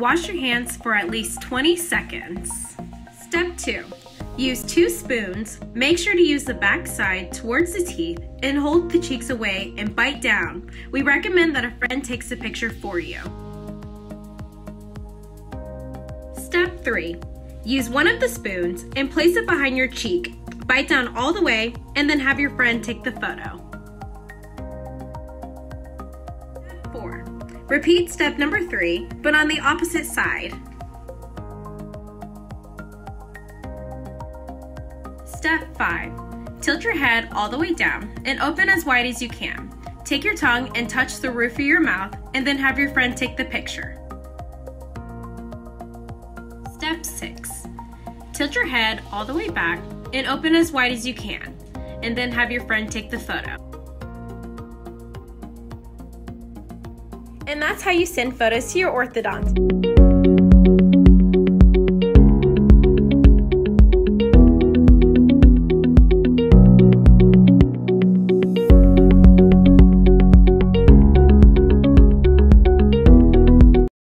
wash your hands for at least 20 seconds. Step 2. Use two spoons. Make sure to use the back side towards the teeth and hold the cheeks away and bite down. We recommend that a friend takes a picture for you. Step 3. Use one of the spoons and place it behind your cheek. Bite down all the way and then have your friend take the photo. Step 4. Repeat step number 3, but on the opposite side. Step 5. Tilt your head all the way down and open as wide as you can. Take your tongue and touch the roof of your mouth and then have your friend take the picture. Step 6. Tilt your head all the way back and open as wide as you can, and then have your friend take the photo. And that's how you send photos to your orthodontist.